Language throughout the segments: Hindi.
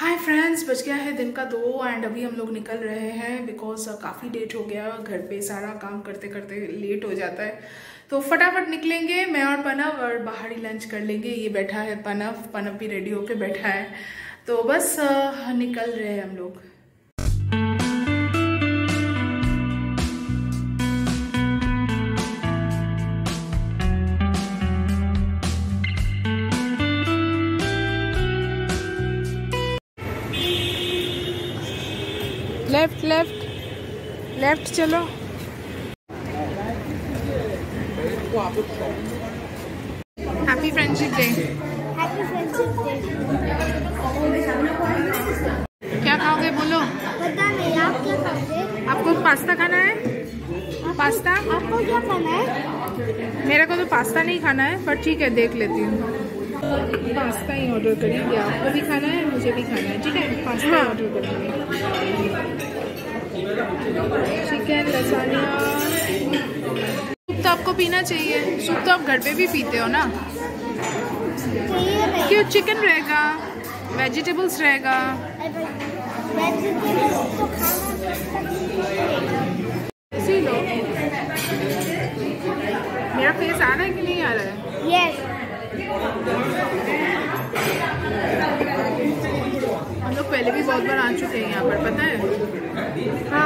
हाय फ्रेंड्स बच गया है दिन का दो एंड अभी हम लोग निकल रहे हैं बिकॉज़ काफ़ी लेट हो गया, घर पे सारा काम करते करते लेट हो जाता है। तो फटाफट निकलेंगे, मैं और पनव और बाहर ही लंच कर लेंगे, ये बैठा है पनव पनव भी रेडी होके बैठा है। तो बस निकल रहे हैं हम लोग। लेफ़्ट लेफ़्ट चलो। Happy friendship day happy friendship day क्या खाओगे बोलो। पता नहीं आप क्या खाते आपको पास्ता खाना है? पास्ता? आपको क्या खाना है? मेरे को तो पास्ता नहीं खाना है पर ठीक है देख लेती हूँ। पास्ता ही ऑर्डर करेंगे आपको भी खाना है मुझे भी खाना है ठीक है? पास्ता हाँ। ऑर्डर करेंगे। चिकन लसानिया। सूप तो आपको पीना चाहिए। सूप तो आप घर पे भी पीते हो ना? क्यों चिकन रहेगा? वेजिटेबल्स रहेगा? इसी लो मेरा फेस आ रहा है कि नहीं आ रहा है? यस हम लोग पहले भी बहुत बार आ चुके हैं यहाँ पर पता है? हाँ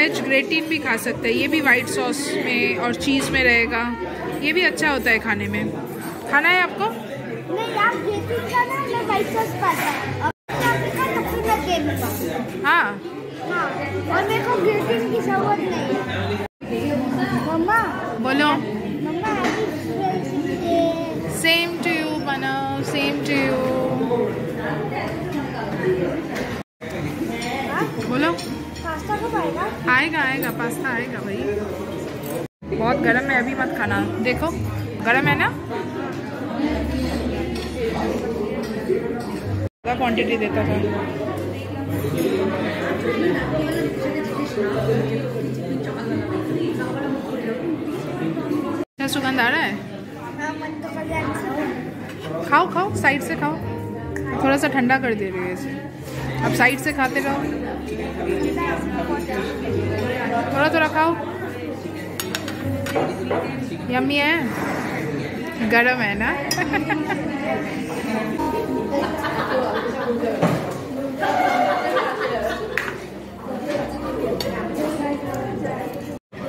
वेज ग्रेटिन भी खा सकते हैं। ये भी वाइट सॉस में और चीज़ में रहेगा। ये भी अच्छा होता है खाने में। खाना है आपको? हूँ? और हाँ। हाँ और मेरे को की ज़रूरत नहीं है। मम्मा। बोलो। आएगा आएगा, पास्ता आएगा भाई। बहुत गर्म है, अभी मत खाना। देखो, गर्म है ना? ज़्यादा क्वांटिटी देता था। सुगंध आ रहा है? खाओ खाओ साइड से खाओ। थोड़ा सा ठंडा कर दे रही है इसे। अब साइड से खाते रहो। थोड़ा थोड़ा खाओ यम्मी है। गरम है ना?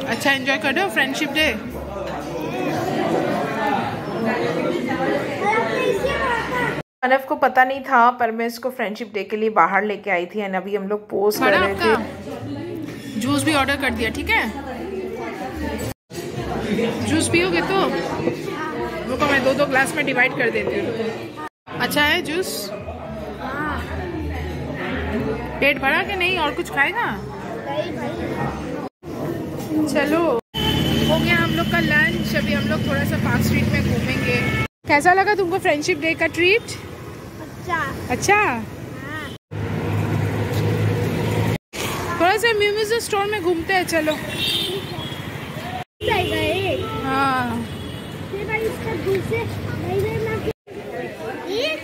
अच्छा एंजॉय कर रहे हो फ्रेंडशिप डे अनफ को पता नहीं था पर मैं इसको फ्रेंडशिप डे के लिए बाहर लेके आई थी एंड अभी हम लोग पोस्ट कर रहे थे। जूस भी ऑर्डर कर दिया ठीक है? जूस पियोगे तो? रुको मैं दो दो ग्लास में डिवाइड कर देती हूँ। अच्छा है जूस पेट भरा कि नहीं? और कुछ खाएगा? चलो हो गया हम लोग का लंच अभी हम लोग थोड़ा सा पार्क स्ट्रीट में घूमेंगे। कैसा लगा तुमको फ्रेंडशिप डे का ट्रीट अच्छा। अच्छा? हाँ। थोड़ा सा म्यूज़िक स्टोर में घूमते हैं चलो। हाँ। ये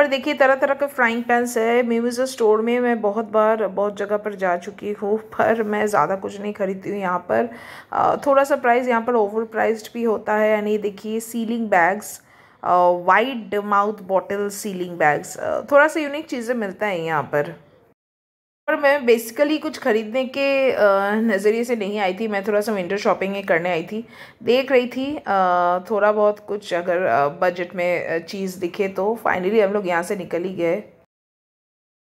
पर देखिए तरह तरह के फ्राइंग पैंस है। मेवीज स्टोर में मैं बहुत बार, बहुत जगह पर जा चुकी हूँ, पर मैं ज़्यादा कुछ नहीं खरीदती हूँ यहाँ पर। थोड़ा सा प्राइस यहाँ पर ओवर प्राइज्ड भी होता है, यानी देखिए sealing bags wide mouth bottle sealing bags थोड़ा सा यूनिक चीज़ें मिलता है यहाँ पर। पर मैं बेसिकली कुछ खरीदने के नज़रिए से नहीं आई थी। मैं थोड़ा सा विंटर शॉपिंग ही करने आई थी। देख रही थी थोड़ा बहुत कुछ अगर बजट में चीज़ दिखे तो। फाइनली हम लोग यहाँ से निकल ही गए।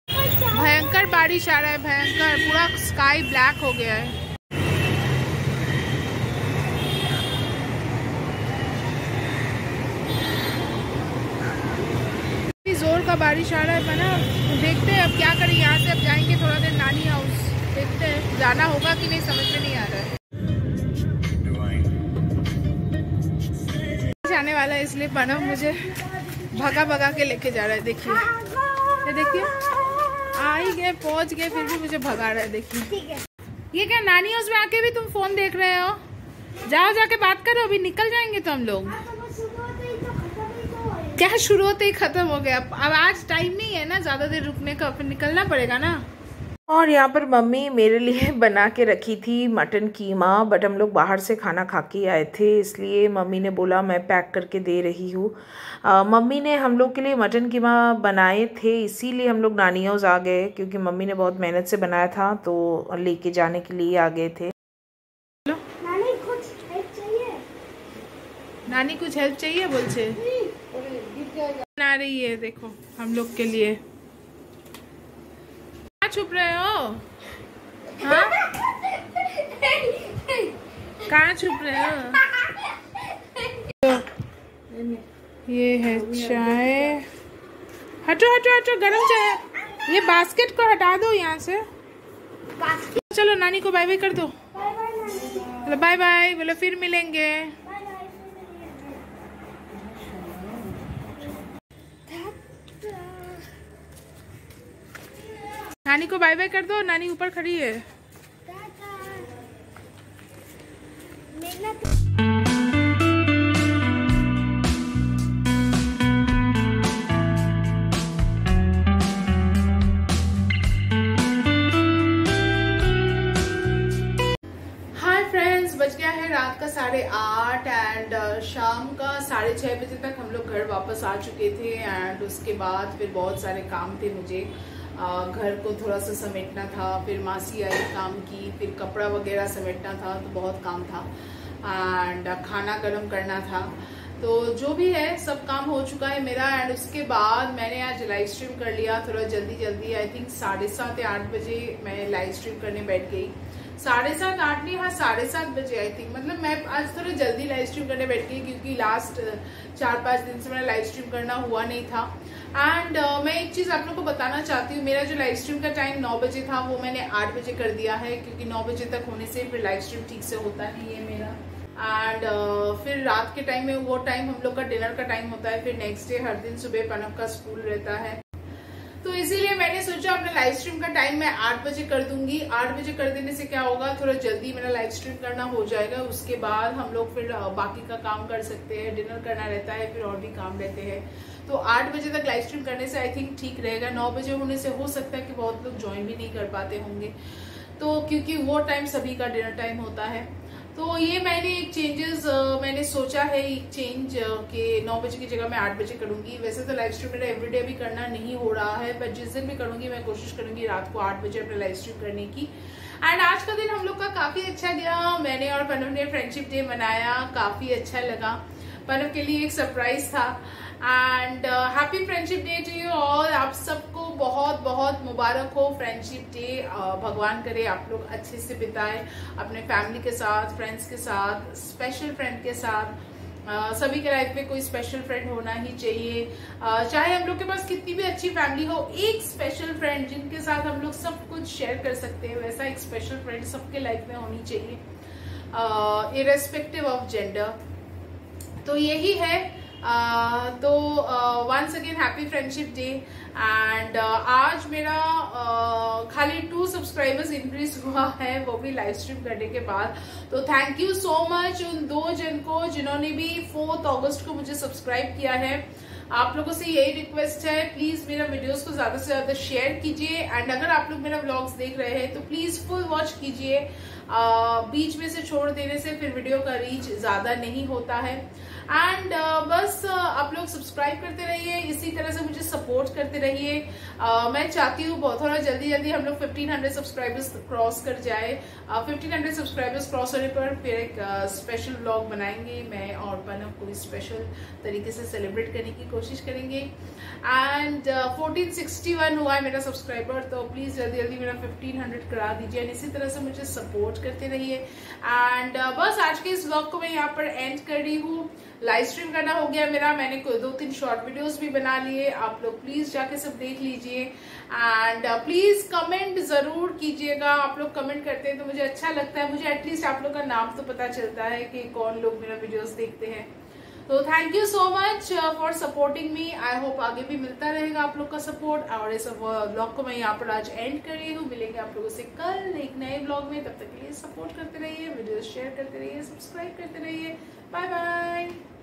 भयंकर बारिश आ रहा है, भयंकर। पूरा स्काई ब्लैक हो गया है। का बारिश आ रहा है बना देखते हैं अब क्या करें यहाँ से अब जाएँगे थोड़ा देर नानी हाउस। देखते हैं जाना होगा कि नहीं समझ में नहीं आ रहा है। जाने वाला है इसलिए बनव मुझे भगा भगा के लेके जा रहा है देखिए। ये देखिए आ ही गए पहुँच गए फिर भी मुझे भगा रहा है देखिए। ये क्या नानी हाउस में आके भी तुम फ़ोन देख रहे हो? जाओ जाके बात करो अभी निकल जाएँगे तो हम लोग हाँ, तो बस शुरू होते ही तो खत्म ही तो होएगा। क्या शुरू होते ही खत्म हो गया अब आज टाइम नहीं है ना ज़्यादा देर रुकने का फिर निकलना पड़ेगा ना? और यहाँ पर मम्मी मेरे लिए बना के रखी थी मटन कीमा बट हम लोग बाहर से खाना खा के आए थे इसलिए मम्मी ने बोला मैं पैक करके दे रही हूँ। मम्मी ने हम लोग के लिए मटन कीमा बनाए थे इसीलिए हम लोग नानी हाउस आ गए क्योंकि मम्मी ने बहुत मेहनत से बनाया था तो लेके जाने के लिए आ गए थे। नानी कुछ हेल्प चाहिए? नानी कुछ हेल्प चाहिए? बोल से। बना रही है, देखो, हम लोग के लिए। कहाँ छुप रहे हो? हाँ? कहाँ छुप रहे हो? ये है चाय। हटो हटो हटो, गरम चाय। ये बास्केट को हटा दो यहाँ से। चलो, नानी को बाय बाय कर दो। बाय बाय बोलो, फिर मिलेंगे। नानी को बाय बाय कर दो, नानी ऊपर खड़ी है। गया है रात का साढ़े आठ एंड शाम का साढ़े छः बजे तक हम लोग घर वापस आ चुके थे एंड उसके बाद फिर बहुत सारे काम थे मुझे। घर को थोड़ा सा समेटना था, फिर मासी आई काम की, फिर कपड़ा वगैरह समेटना था तो बहुत काम था। एंड खाना गर्म करना था। तो जो भी है, सब काम हो चुका है मेरा। एंड उसके बाद मैंने आज लाइव स्ट्रीम कर लिया। थोड़ा जल्दी जल्दी आई थिंक साढ़े सात या आठ बजे मैं लाइव स्ट्रीम करने बैठ गई। साढ़े सात, आठ नहीं हाँ साढ़े सात बजे आई थिंक मतलब मैं आज थोड़ा जल्दी लाइव स्ट्रीम करने बैठ गई, क्योंकि लास्ट चार पाँच दिन से मेरा लाइव स्ट्रीम करना हुआ नहीं था। एंड uh, मैं एक चीज़ आप लोग को बताना चाहती हूँ मेरा जो लाइव स्ट्रीम का टाइम नौ बजे था वो मैंने आठ बजे कर दिया है क्योंकि नौ बजे तक होने से फिर लाइव स्ट्रीम ठीक से होता नहीं है मेरा। एंड uh, फिर रात के टाइम में वो टाइम हम लोग का डिनर का टाइम होता है फिर नेक्स्ट डे हर दिन सुबह पनप का स्कूल रहता है। तो इसीलिए मैंने सोचा अपने लाइव स्ट्रीम का टाइम मैं आठ बजे कर दूँगी। आठ बजे कर देने से क्या होगा? थोड़ा जल्दी मेरा लाइव स्ट्रीम करना हो जाएगा। उसके बाद हम लोग फिर बाकी का काम कर सकते हैं। डिनर करना रहता है, फिर और भी काम रहते हैं। तो आठ बजे तक लाइव स्ट्रीम करने से आई थिंक ठीक रहेगा। नौ बजे होने से हो सकता है कि बहुत लोग ज्वाइन भी नहीं कर पाते होंगे। तो क्योंकि वो टाइम सभी का डिनर टाइम होता है। तो ये मैंने एक चेंजेस मैंने सोचा है एक चेंज कि नौ बजे की जगह मैं आठ बजे करूँगी। वैसे तो लाइव स्ट्रीम मेरा एवरीडे भी करना नहीं हो रहा है बट जिस दिन भी करूँगी मैं कोशिश करूँगी रात को आठ बजे अपना लाइव स्ट्रीम करने की। एंड आज का दिन हम लोग का काफ़ी अच्छा गया। मैंने और पनव ने फ्रेंडशिप डे मनाया, काफ़ी अच्छा लगा। पनव के लिए एक सरप्राइज़ था। And happy friendship day to you all आप सबको बहुत बहुत मुबारक हो। फ्रेंडशिप डे भगवान करे आप लोग अच्छे से बिताए, अपने फैमिली के साथ फ्रेंड्स के साथ स्पेशल फ्रेंड के साथ। सभी के लाइफ में कोई स्पेशल फ्रेंड होना ही चाहिए। चाहे हम लोग के पास कितनी भी अच्छी फैमिली हो, एक स्पेशल फ्रेंड जिनके साथ हम लोग सब कुछ शेयर कर सकते हैं, वैसा एक स्पेशल फ्रेंड सबके लाइफ में होनी चाहिए। इरेस्पेक्टिव ऑफ़ जेंडर तो यही है। तो once again happy friendship day and आज मेरा uh, खाली टू सब्सक्राइबर्स इंक्रीज हुआ है वो भी लाइव स्ट्रीम करने के बाद. तो थैंक यू सो मच उन दो जन को जिन्होंने भी फोर्थ अगस्त को मुझे सब्सक्राइब किया है. आप लोगों से यही रिक्वेस्ट है प्लीज़ मेरा वीडियोस को ज़्यादा से ज़्यादा शेयर कीजिए. एंड अगर आप लोग मेरा व्लॉग्स देख रहे हैं तो प्लीज़ फुल वॉच कीजिए. बीच में से छोड़ देने से फिर वीडियो का रीच ज़्यादा नहीं होता है. एंड बस uh, आप लोग सब्सक्राइब करते रहिए इसी तरह से मुझे सपोर्ट करते रहिए। Uh, मैं चाहती हूँ बहुत थोड़ा जल्दी जल्दी हम लोग 1500 सब्सक्राइबर्स क्रॉस कर जाए। फिफ्टीन हंड्रेड सब्सक्राइबर्स क्रॉस होने पर फिर एक स्पेशल व्लॉग बनाएँगे। मैं और पनव कोई स्पेशल तरीके से सेलिब्रेट करने की कोशिश करेंगे। एंड फोर्टीन सिक्सटी वन हुआ है मेरा सब्सक्राइबर तो प्लीज़ जल्दी जल्दी मेरा फिफ्टीन हंड्रेड करा दीजिए एंड इसी तरह से मुझे सपोर्ट करते रहिए। एंड बस आज के इस व्लॉग को मैं यहाँ पर एंड कर रही हूँ। लाइव स्ट्रीम करना हो गया मेरा। मैंने कोई दो तीन शॉर्ट वीडियोस भी बना लिए। आप लोग प्लीज़ जाके सब देख लीजिए। एंड प्लीज़ कमेंट ज़रूर कीजिएगा। आप लोग कमेंट करते हैं तो मुझे अच्छा लगता है। मुझे एटलीस्ट आप लोग का नाम तो पता चलता है कि कौन लोग मेरा वीडियोस देखते हैं। तो thank you so much for supporting me I hope आगे भी मिलता रहेगा आप लोग का सपोर्ट और इस ब्लॉग को मैं यहाँ पर आज एंड कर रही हूँ। मिलेंगे आप लोगों से कल एक नए ब्लॉग में। तब तक के लिए सपोर्ट करते रहिए वीडियो शेयर करते रहिए सब्सक्राइब करते रहिए। Bye-bye.